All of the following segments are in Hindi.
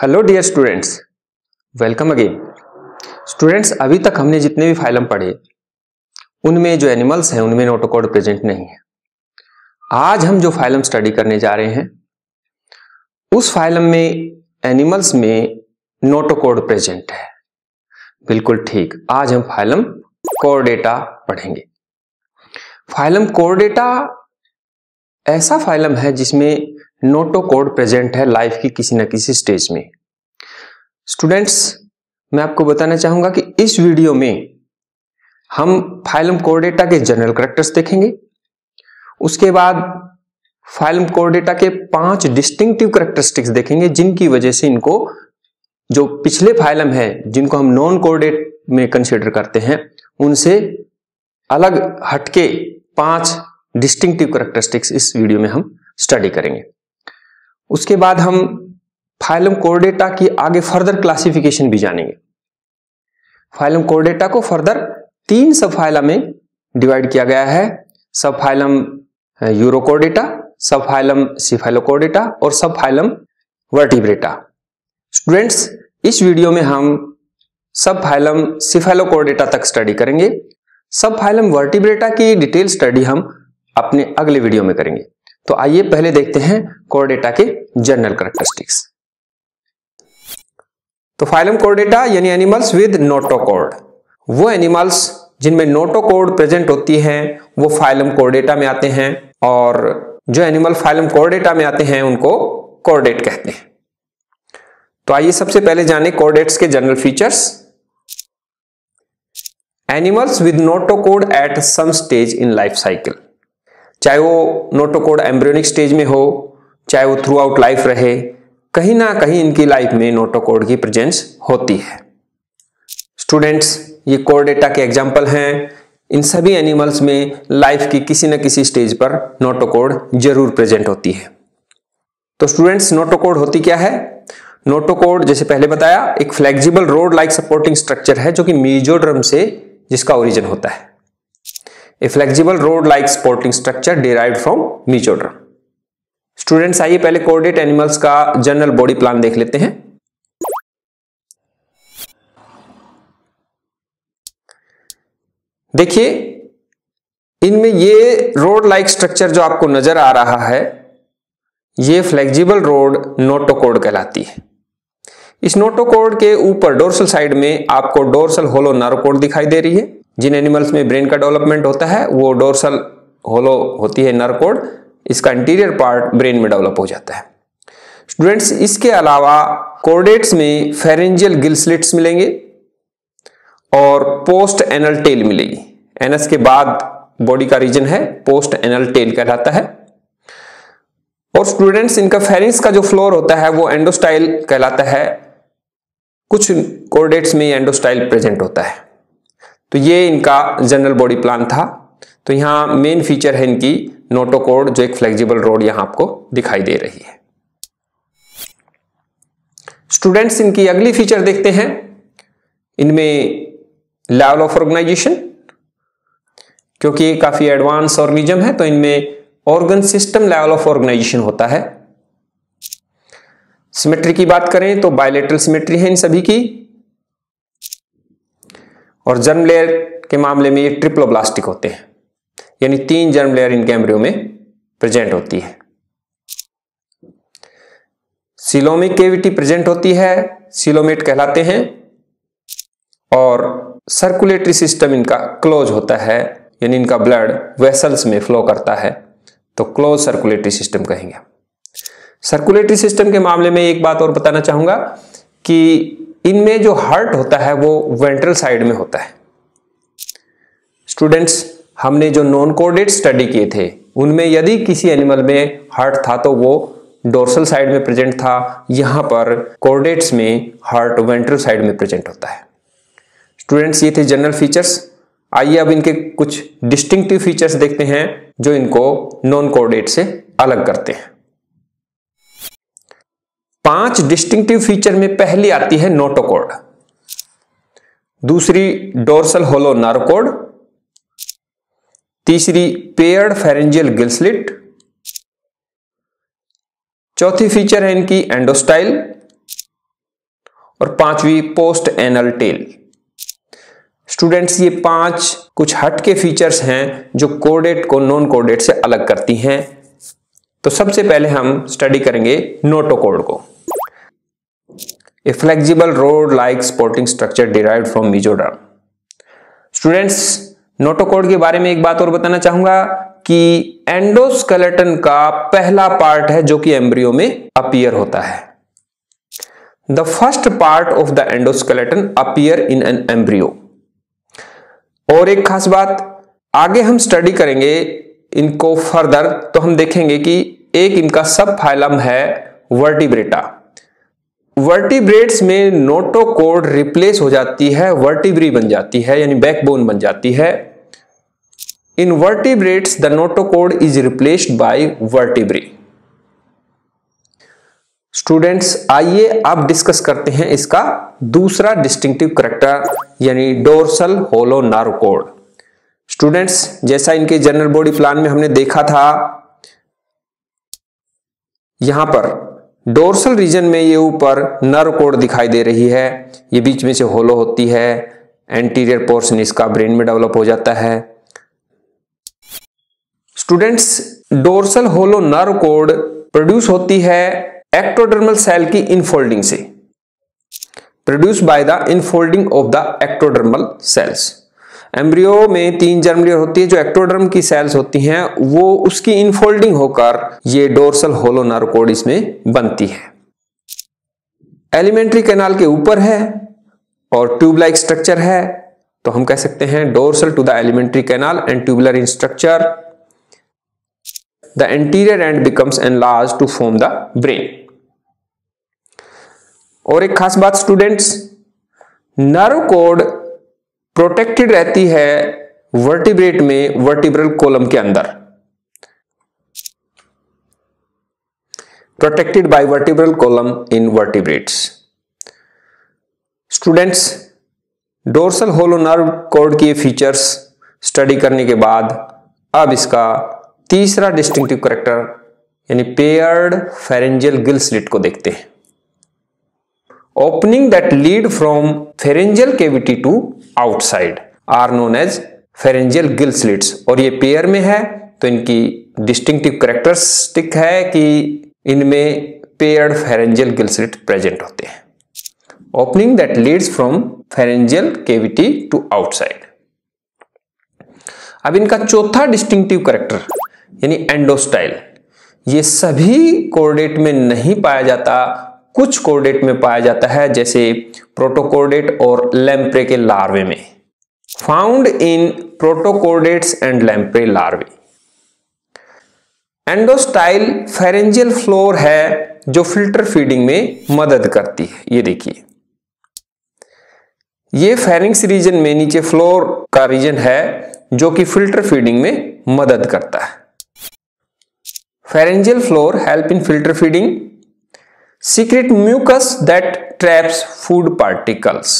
Hello dear students welcome again students अभी तक हमने जितने भी फाइलम पढ़े, उनमें जो एनिमल्स हैं, उनमें नोटोकोड प्रेजेंट नहीं है। आज हम जो फाइलम स्टडी करने जा रहे हैं, उस फाइलम में एनिमल्स में नोटोकोड प्रेजेंट है। बिल्कुल ठीक। आज हम फाइलम कोरडेटा पढ़ेंगे। फाइलम कोरडेटा ऐसा फाइलम है जिसमें नोटो कोड प्रेजेंट है लाइफ की किसी न किसी स्टेज में। स्टूडेंट्स, मैं आपको बताना चाहूँगा कि इस वीडियो में हम फाइलम कोर्डेटा के जनरल करेक्टर्स देखेंगे। उसके बाद फाइलम कोर्डेटा के पाँच डिस्टिंक्टिव करेक्टरिस्टिक्स देखेंगे, जिनकी वजह से इनको जो पिछले फाइलम है, जिनको हम नॉन कोर्डेट में कंसिडर करते हैं, उनसे अलग हटके पाँच डिस्टिंक्टिव करेक्टरिस्टिक्स इस वीडियो में हम स्टडी करेंगे। उसके बाद हम फाइलम कोर्डेटा की आगे फर्दर क्लासिफिकेशन भी जानेंगे। फाइलम कोर्डेटा को फर्दर तीन सब फाइलम में डिवाइड किया गया है। सब फाइलम यूरोकोर्डेटा सब फाइलम सिफाइलोकोर्डेटा और सब फाइलम वर्टिब्रेटा। स्टूडेंट्स, इस वीडियो में हम सब फाइलम सिफाइलोकोर्डेटा तक स्टडी करेंगे। सब फाइलम वर्टिब्रेटा की डिटेल स्टडी हम अपने अगले वीडियो में करेंगे। तो आइए पहले देखते हैं कोर्डेटा के जनरल करेक्टरिस्टिक्स तो फाइलम कोर्डेटा यानी एनिमल्स विद नोटोकोड वो एनिमल्स जिनमें नोटोकोड प्रेजेंट होती है, वो फाइलम कोर्डेटा में आते हैं और जो एनिमल फाइलम कोर्डेटा में आते हैं, उनको कोर्डेट कहते हैं। तो आइए सबसे पहले जाने कोर्डेट्स के general features animals with notochord at some stage in life cycle चाहे वो नोटोकोड एम्ब्रियोनिक स्टेज में हो, चाहे वो थ्रू आउट लाइफ रहे, कहीं ना कहीं इनकी लाइफ में नोटोकोड की प्रेजेंस होती है। स्टूडेंट्स ये कोर डेटा के एग्ज़ाम्पल हैं। इन सभी एनिमल्स में लाइफ की किसी न किसी स्टेज पर नोटोकोड ज़रूर प्रेजेंट होती है। तो स्टूडेंट्स नोटोकोड होती क्या है? नोटोकोड, जैसे पहले बताया, एक flexible rod like supporting structure है जो कि मीजोड्रम से जिसका ओरिजिन होता है। A flexible rod like supporting structure derived from mesoderm students आइए पहले कोऑर्डिनेट एनिमल्स का जनरल बॉडी प्लान देख लेते हैं। देखिए, इनमें ये रोड लाइक स्ट्रक्चर जो आपको नज़र आ रहा है, ये फ्लेक्सिबल रोड नोटोकोड कहलाती है। इस नोटोकोड के ऊपर डोर्सल साइड में आपको डोर्सल होलो नर्व दिखाई दे रही है। जिन एनिमल्स में ब्रेन का डेवलपमेंट होता है, वो डोर्सल होलो होती है नर्व इसका इंटीरियर पार्ट ब्रेन में डेवलप हो जाता है। स्टूडेंट्स इसके अलावा कोर्डेट्स में फेरेंजियल गिलस्लिट्स मिलेंगे और पोस्ट एनल टेल मिलेगी। एनएस के बाद बॉडी का रीजन है पोस्ट एनल टेल कहलाता है। और स्टूडेंट्स इनका फेरिंग्स का जो फ्लोर होता है, वो एंडोस्टाइल कहलाता है। कुछ कोर्डेट्स में एंडोस्टाइल प्रेजेंट होता है। तो ये इनका जनरल बॉडी प्लान था। तो यहाँ मेन फीचर है इनकी नोटोकोड जो एक फ्लेक्सिबल रोड यहाँ आपको दिखाई दे रही है। स्टूडेंट्स इनकी अगली फीचर देखते हैं। इनमें लेवल ऑफ़ ऑर्गेनाइजेशन क्योंकि ये काफ़ी एडवांस ऑर्गेनिज्म है तो इनमें organ system level of organisation होता है। सिमेट्री की बात करें तो बायोलेटरल सिमेट्री है इन सभी की। और जर्म लेयर के मामले में ये ट्रिप्लोब्लास्टिक होते हैं। यानी तीन जर्म लेयर इनके एम्ब्रियो में प्रेजेंट होती है। सिलोमिक केविटी प्रेजेंट होती है सिलोमेट कहलाते हैं और सर्कुलेटरी सिस्टम इनका क्लोज होता है, यानी इनका ब्लड वेसल्स में फ्लो करता है तो क्लोज सर्कुलेटरी सिस्टम कहेंगे। सर्कुलेटरी सिस्टम के मामले में एक बात और बताना चाहूँगा कि इनमें जो हार्ट होता है वो वेंट्रल साइड में होता है। स्टूडेंट्स हमने जो नॉन कोर्डेट स्टडी किए थे, उनमें यदि किसी एनिमल में हार्ट था तो वो डोर्सल साइड में प्रेजेंट था। यहाँ पर कोर्डेट्स में हार्ट वेंट्रल साइड में प्रेजेंट होता है। स्टूडेंट्स ये थे जनरल फीचर्स आइए अब इनके कुछ डिस्टिंक्टिव फीचर्स देखते हैं, जो इनको नॉन कोर्डेट से अलग करते हैं। पाँच डिस्टिंक्टिव फीचर में पहली आती है नोटोकोड। दूसरी डोर्सल होलो नारोकोड। तीसरी पेयर्ड फेरेंजियल गिलस्लिट। चौथी फीचर है इनकी एंडोस्टाइल। और पांचवी पोस्ट एनल टेल। स्टूडेंट्स, ये पाँच कुछ हटके फीचर्स हैं जो कोडेट को नॉन कोडेट से अलग करती हैं। तो सबसे पहले हम स्टडी करेंगे नोटोकोड को। A flexible rod like supporting structure derived from mesoderm students notochord के बारे में एक बात और बताना चाहूँगा कि एंडोस्केलेटन का पहला पार्ट है जो कि एम्ब्रियो में अपियर होता है। The first part of the endoskeleton appear in an embryo और एक खास बात, आगे हम स्टडी करेंगे इनको फर्दर तो हम देखेंगे कि एक इनका सब फाइलम है वर्टिब्रेटा। वर्टिब्रेट्स में नोटोकोड रिप्लेस हो जाती है, वर्टिब्री बन जाती है, यानी बैकबोन बन जाती है। In vertebrates the notochord is replaced by vertebrae. Students, आइए अब डिस्कस करते हैं इसका दूसरा डिस्टिंक्टिव करेक्टर, यानी dorsal hollow nerve cord. Students, जैसा इनके जनरल बॉडी प्लान में हमने देखा था, यहाँ पर डोर्सल रीजन में ये ऊपर नर्व कोड दिखाई दे रही है। ये बीच में से होलो होती है एंटीरियर पोर्शन इसका ब्रेन में डेवलप हो जाता है। Students, dorsal hollow nerve cord produce होती है एक्टोडर्मल सेल की इनफोल्डिंग से। Produce by the infolding of the ectodermal cells embryo में तीन जर्म लेयर होती है, जो एक्टोडर्म की सेल्स होती हैं, वो उसकी इनफोल्डिंग होकर ये डोर्सल होलो नर्व कोड इसमें बनती है। एलिमेंट्री कैनाल के ऊपर है और ट्यूब लाइक स्ट्रक्चर है तो हम कह सकते हैं dorsal to the alimentary canal and tubular in structure the anterior end becomes enlarge to form the brain और एक खास बात स्टूडेंट्स नर्व कोड प्रोटेक्टेड रहती है वर्टिब्रेट में वर्टिब्रल कॉलम के अंदर। Protected by vertebral column in vertebrates students dorsal hollow nerve cord के फीचर्स स्टडी करने के बाद अब इसका तीसरा डिस्टिंक्टिव करेक्टर यानी पेयर्ड फेरेंजियल गिल स्लिट को देखते हैं। Opening that lead from pharyngeal cavity to outside are known as pharyngeal gill slits और ये पेयर में है तो इनकी डिस्टिंक्टिव करेक्टरिस्टिक है कि इनमें paired pharyngeal gill slit present होते हैं। Opening that leads from pharyngeal cavity to outside अब इनका चौथा डिस्टिंक्टिव करेक्टर यानी एंडोस्टाइल ये सभी कोर्डेट में नहीं पाया जाता कुछ कोर्डेट में पाया जाता है, जैसे प्रोटोकोर्डेट और लैम्प्रे के लार्वे में। Found in protochordates and lamprey larvae. Endostyle pharyngeal floor है, जो फ़िल्टर फीडिंग में मदद करती है। ये देखिए। ये फेरिंग्स रीजन में नीचे फ्लोर का रीजन है, जो कि फ़िल्टर फीडिंग में मदद करता है। Pharyngeal floor help in filter feeding secrete mucus that traps food particles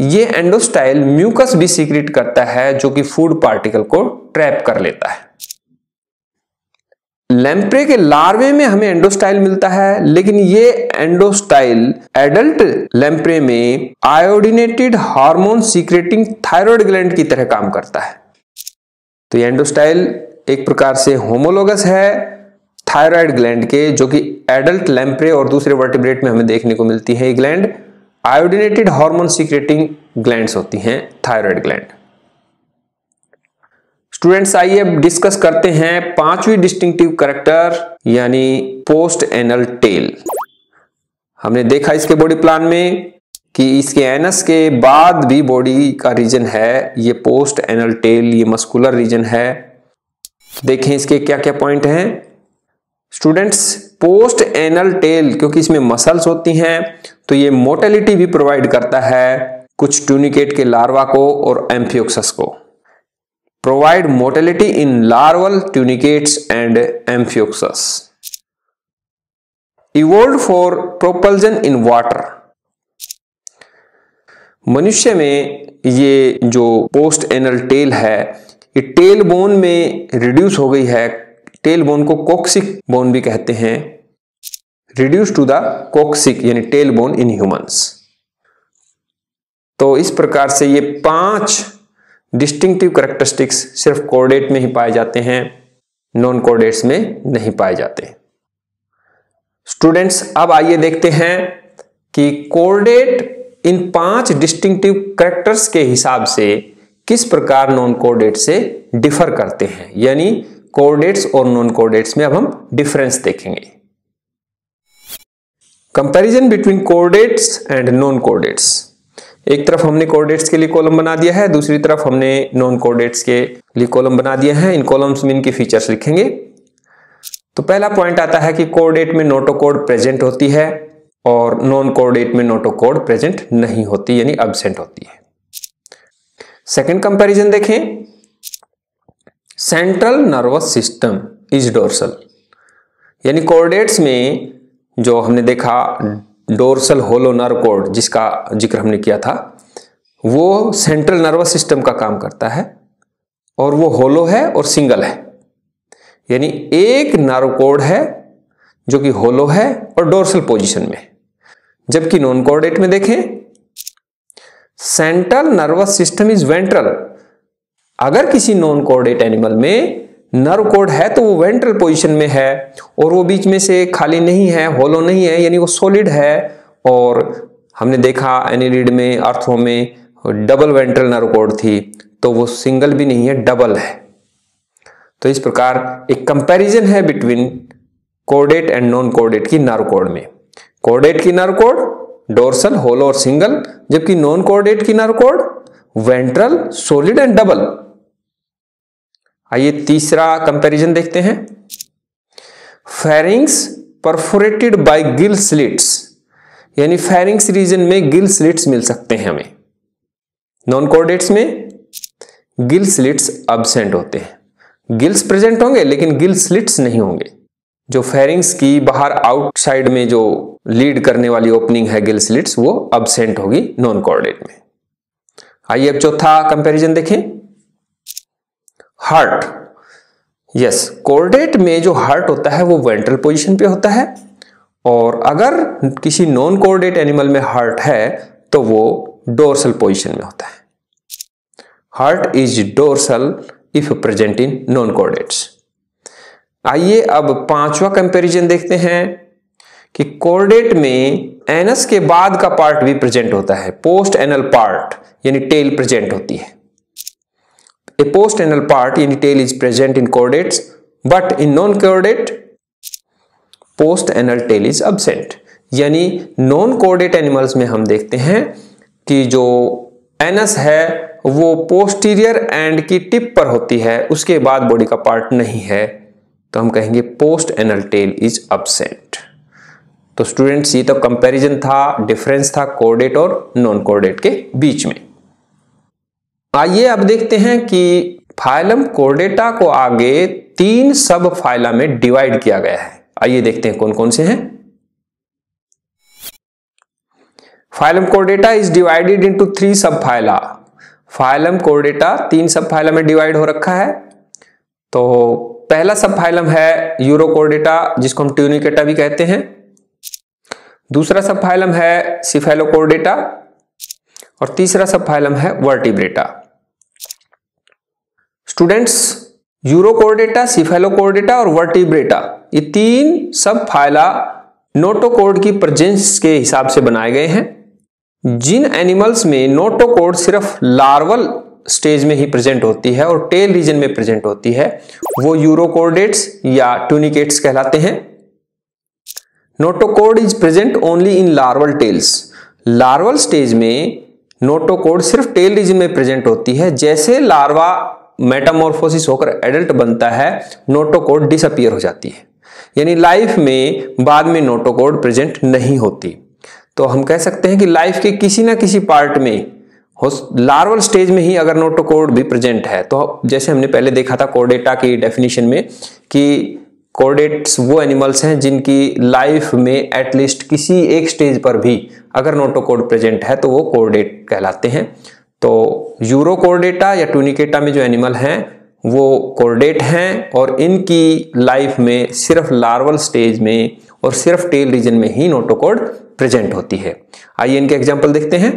ये एंडोस्टाइल म्यूकस भी सीक्रेट करता है, जो कि फ़ूड पार्टिकल को ट्रैप कर लेता है। लैम्प्रे के लार्वे में हमें एंडोस्टाइल मिलता है, लेकिन ये एंडोस्टाइल एडल्ट लैम्प्रे में iodinated hormone secreting thyroid gland की तरह काम करता है। तो ये एंडोस्टाइल एक प्रकार से होमोलोगस है थायराइड ग्लैंड के, जो कि एडल्ट लैम्प्रे और दूसरे वर्टिब्रेट में हमें देखने को मिलती है gland. Iodinated hormone secreting glands होती हैं, थायराइड ग्लैंड। स्टूडेंट्स, आइए अब डिस्कस करते हैं पांचवी डिस्टिंक्टिव करेक्टर, यानी पोस्ट एनल टेल। हमने देखा इसके बॉडी प्लान में कि इसके एनस के बाद भी बॉडी का रीजन है, ये पोस्ट एनल टेल, ये मस्कुलर रीजन है। देखें इसके क्या क्या पॉइंट हैं। स्टूडेंट्स पोस्ट एनल टेल क्योंकि इसमें मसल्स होती हैं तो ये मोटेलिटी भी प्रोवाइड करता है कुछ ट्यूनिकेट के लार्वा को और एम्फियोक्सस को। Provide motility in larval tunicates and amphioxus evolve for propulsion in water मनुष्य में ये जो पोस्ट एनल टेल है, ये टेल बोन में रिड्यूस हो गई है टेल बोन को कोक्सिक बोन भी कहते हैं। रिड्यूस टू द कोक्सिक यानी टेल बोन इन ह्यूमंस तो इस प्रकार से ये पाँच डिस्टिंक्टिव करेक्टरिस्टिक्स सिर्फ़ कोर्डेट में ही पाए जाते हैं नॉन कोर्डेट्स में नहीं पाए जाते। स्टूडेंट्स अब आइए देखते हैं कि कोर्डेट इन पाँच डिस्टिंक्टिव करेक्टर्स के हिसाब से किस प्रकार नॉन कोर्डेट से डिफर करते हैं। यानी कोर्डेट्स और नॉन कोर्डेट्स में अब हम डिफरेंस देखेंगे। Comparison between chordates and non chordates एक तरफ़ हमने कोऑर्डिनेट्स के लिए कॉलम बना दिया है, दूसरी तरफ़ हमने नॉन कोऑर्डिनेट्स के लिए कॉलम बना दिया है। इन कॉलम्स में इनके फीचर्स लिखेंगे। तो पहला पॉइंट आता है कि कोऑर्डिनेट में नोटोकोड प्रेजेंट होती है और नॉन कोऑर्डिनेट में नोटोकोड प्रेजेंट नहीं होती, यानी अब्सेंट होती है। सेकंड कंपैरिजन देखें। Central nervous system is dorsal यानी कोर्डेट्स में जो हमने देखा डोर्सल होलो नर्व कोड जिसका ज़िक्र हमने किया था, वो सेंट्रल नर्वस सिस्टम का काम करता है और वो होलो है और सिंगल है। यानी एक नर्व कोड है जो कि होलो है और डोर्सल पोजीशन में। जबकि नॉन कोऑर्डिनेट में देखें central nervous system is ventral अगर किसी नॉन कोऑर्डिनेट एनिमल में नर्व कोड है तो वो वेंट्रल पोजीशन में है और वो बीच में से खाली नहीं है होलो नहीं है, यानी वो सॉलिड है और हमने देखा एनिलिड में अर्थों में डबल वेंट्रल नर्व कोड थी तो वो सिंगल भी नहीं है डबल है। तो इस प्रकार एक कंपैरिजन है बिटवीन कोडेट एंड नॉन कोडेट की नर्व कोड में। कोडेट की नर्व कोड डोर्सल होलो और सिंगल जबकि नॉन कोडेट की nerve cord ventral solid and double आइए तीसरा कंपैरिजन देखते हैं। Pharynx perforated by gill slits यानी फेरिंग्स रीजन में गिल स्लिट्स मिल सकते हैं हमें। नॉन कोर्डेट्स में गिल स्लिट्स अब्सेंट होते हैं। गिल्स प्रेजेंट होंगे, लेकिन गिल स्लिट्स नहीं होंगे। जो फेरिंग्स की बाहर आउटसाइड में जो लीड करने वाली ओपनिंग है गिल स्लिट्स वो अब्सेंट होगी नॉन कोर्डेट में। आइए अब चौथा कंपैरिजन देखें। हार्ट। यस कोर्डेट में जो हार्ट होता है वो वेंट्रल पोजीशन पे होता है और अगर किसी नॉन कोर्डेट एनिमल में हार्ट है तो वो डोर्सल पोजीशन में होता है। Heart is dorsal if present in non chordates आइए अब पांचवा कंपैरिजन देखते हैं कि कोर्डेट में एनस के बाद का पार्ट भी प्रेजेंट होता है पोस्ट एनल पार्ट यानी टेल प्रेजेंट होती है। A post-anal part in tail is present in chordates, but in non-chordate, post-anal tail is absent. यानी नॉन कोर्डेट एनिमल्स में हम देखते हैं कि जो एनस है वो पोस्टीरियर एंड की टिप पर होती है उसके बाद बॉडी का पार्ट नहीं है। तो हम कहेंगे post anal tail is absent तो स्टूडेंट्स ये तो कंपैरिजन था डिफरेंस था कोर्डेट और नॉन कोर्डेट के बीच में। आइए अब देखते हैं कि फाइलम कोर्डेटा को आगे तीन सब फाइला में डिवाइड किया गया है। आइए देखते हैं कौन कौन से हैं। Phylum Chordata is divided into three sub phyla. Phylum Chordata तीन सब फाइला में डिवाइड हो रखा है। तो पहला सब फाइलम है यूरोकोर्डेटा जिसको हम ट्यूनिकेटा भी कहते हैं। दूसरा सब फाइलम है सिफेलोकोर्डेटा और तीसरा सब फाइलम है वर्टिब्रेटा। स्टूडेंट्स, यूरोकोर्डेटा सिफेलोकोर्डेटा और वर्टिब्रेटा, ये तीन सब फाइला नोटोकोड की प्रेजेंस के हिसाब से बनाए गए हैं। जिन एनिमल्स में नोटोकोड सिर्फ़ लार्वल स्टेज में ही प्रेजेंट होती है और टेल रीजन में प्रेजेंट होती है, वो यूरोकोर्डेट्स या ट्यूनिकेट्स कहलाते हैं। Notochord is present only in larval tails. Larval stage में नोटोकोड सिर्फ़ टेल रीजन में प्रेजेंट होती है, जैसे लार्वा मेटामोर्फोसिस होकर एडल्ट बनता है नोटोकोड डिसअपियर हो जाती है। यानी लाइफ में बाद में नोटोकोड प्रेजेंट नहीं होती। तो हम कह सकते हैं कि लाइफ के किसी ना किसी पार्ट में लार्वल स्टेज में ही अगर नोटोकोड भी प्रेजेंट है तो जैसे हमने पहले देखा था कोडेटा की डेफिनेशन में कि कोडेट्स वो एनिमल्स हैं जिनकी लाइफ में एटलीस्ट किसी एक स्टेज पर भी अगर नोटोकोड प्रेजेंट है तो वो कोर्डेट कहलाते हैं। तो यूरो कोर्डेटा या टूनिकेटा में जो एनिमल हैं, वो कोर्डेट हैं और इनकी लाइफ में सिर्फ़ लार्वल स्टेज में और सिर्फ़ टेल रीजन में ही नोटोकोड प्रेजेंट होती है। आइए इनके एग्ज़ाम्पल देखते हैं।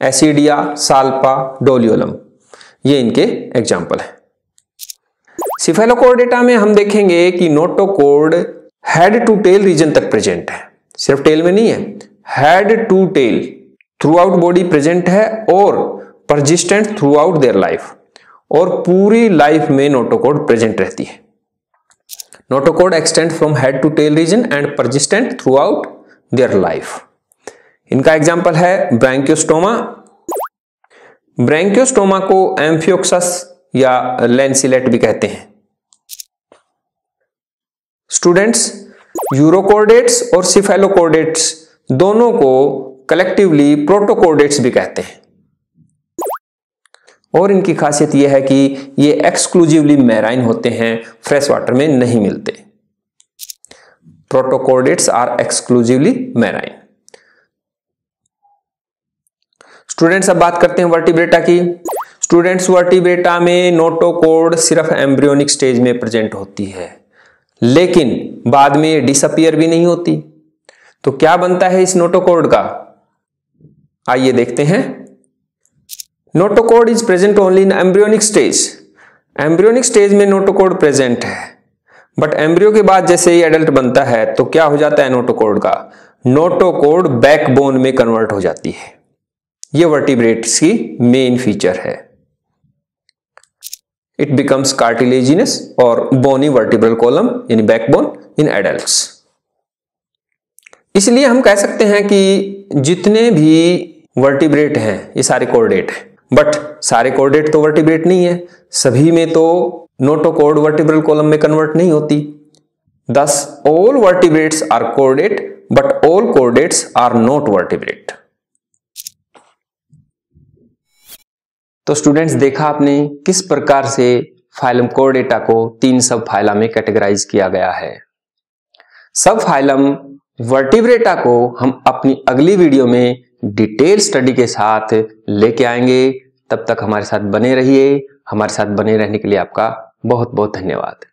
एसिडिया, साल्पा, डोलियोलम, ये इनके एग्ज़ाम्पल है। सिफेलोकोड डेटा में हम देखेंगे कि notochord head to tail region तक प्रेजेंट है। सिर्फ़ टेल में नहीं है, head to tail throughout body present है और persistent throughout their life और पूरी लाइफ में नोटोकोड प्रेजेंट रहती है। Notochord extend from head to tail region and persistent throughout their life इनका एग्ज़ाम्पल है ब्रैंक्योस्टोमा। ब्रैंक्योस्टोमा को एम्फियोक्सस या लेंसिलेट भी कहते हैं। स्टूडेंट्स यूरोकोर्डेट्स और सिफेलोकोर्डेट्स दोनों को कलेक्टिवली प्रोटोकोडेट्स भी कहते हैं। और इनकी खासियत यह है कि ये एक्सक्लूसिवली मैराइन होते हैं फ्रेश वाटर में नहीं मिलते। Protochordates are exclusively marine students अब बात करते हैं वर्टिब्रेटा की। स्टूडेंट्स वर्टिब्रेटा में नोटोकोड सिर्फ़ एम्ब्रियोनिक स्टेज में प्रेजेंट होती है। लेकिन बाद में डिसअपियर भी नहीं होती। तो क्या बनता है इस नोटोकोड का? आइए देखते हैं। Notochord is present only in embryonic stage. Embryonic stage में नोटोकोड प्रेजेंट है। बट एम्ब्रियो के बाद जैसे ही एडल्ट बनता है तो क्या हो जाता है नोटोकोड का? नोटोकोड बैकबोन में कन्वर्ट हो जाती है। यह वर्टिब्रेट्स की मेन फीचर है। इट बिकम्स कार्टिलेजिनस और बोनी वर्टिब्रल कॉलम यानी बैकबोन इन एडल्ट इसलिए हम कह सकते हैं कि जितने भी वर्टिब्रेट हैं, ये सारे कोर्डेट हैं। बट सारे कोर्डेट तो वर्टिब्रेट नहीं है। सभी में तो नोटोकोड वर्टिब्रल कॉलम में कन्वर्ट नहीं होती। Thus all vertebrates are chordate but all chordates are not vertebrate तो स्टूडेंट्स देखा आपने किस प्रकार से फाइलम कोर्डेटा को तीन सब फाइला में कैटेगराइज किया गया है। सब फाइलम वर्टिब्रेटा को हम अपनी अगली वीडियो में डिटेल स्टडी के साथ लेके आएँगे। तब तक हमारे साथ बने रहिए। हमारे साथ बने रहने के लिए आपका बहुत बहुत धन्यवाद।